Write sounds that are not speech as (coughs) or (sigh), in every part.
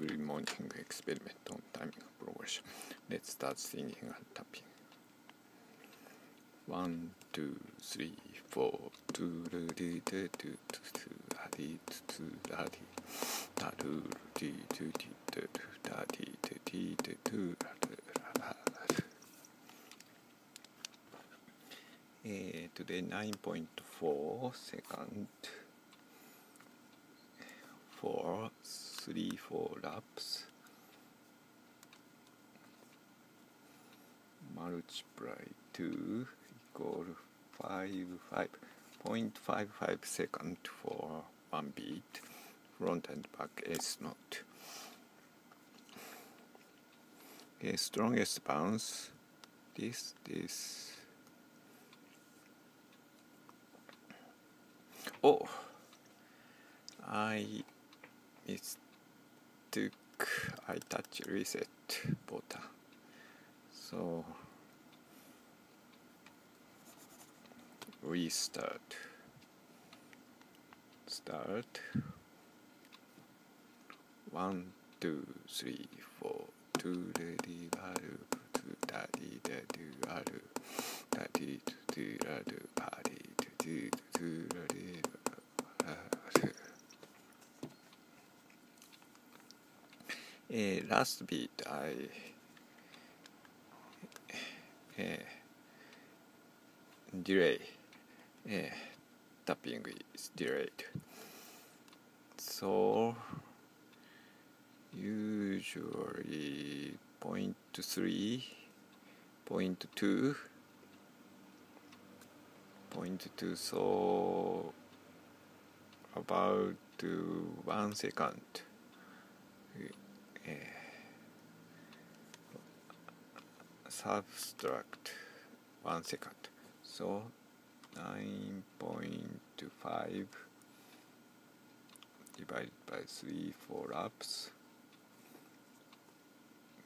every morning experiment on timing progression. Let's start singing and tapping. One, two, three, four, two, do, do, do, do, do, do, da, dee, do, do, da, dee, da, do, dee, do, dee, do, do, da, dee, do, dee, do, do, da, do, da, da, da. Today 9.4 second for 3 4 laps. Multiply 2 equal 5 5.55 second for one beat. Front and back S note okay strongest bounce this this. Oh I mistook I touch reset button so restart. Start. One two three four. Two ready baru two daddy daddy baru daddy do do party do ready uh, last beat I uh, delay. Uh, tapping is delayed. So usually point three point two point two so about one second uh, subtract. One second. So 9.5 divided by 3 for laps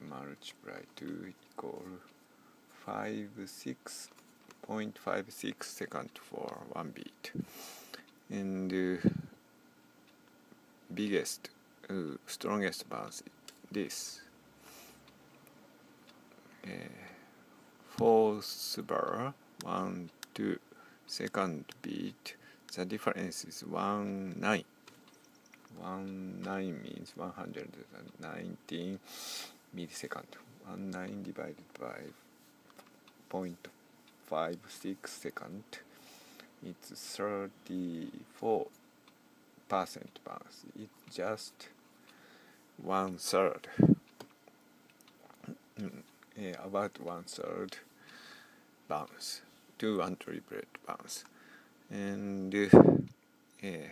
multiply 2 equal 5 6.56 second for one beat and uh, biggest uh, strongest bounce this. Uh, fourth bar one two second beat. The difference is one nine. One nine means 119 millisecond. One nine divided by point five six second. It's 34 percent bounce it's just one third. (clears throat) Yeah, about one third bounce two and untripled bounce. And uh, yeah,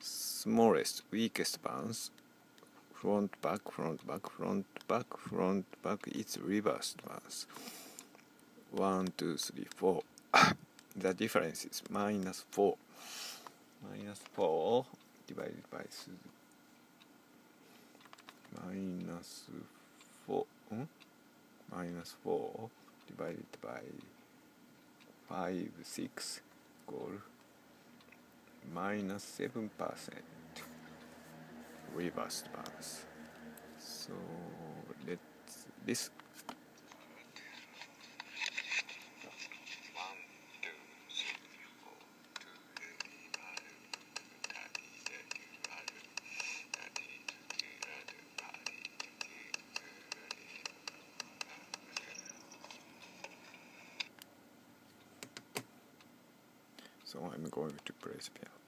smallest weakest bounce front back front back front back front back it's reversed bounce. One two three four. (coughs) The difference is minus four. Minus four divided by minus 4 hmm? minus 4 divided by 5 6 equal minus 7 percent reversed bounce so let's this so I'm going to press piano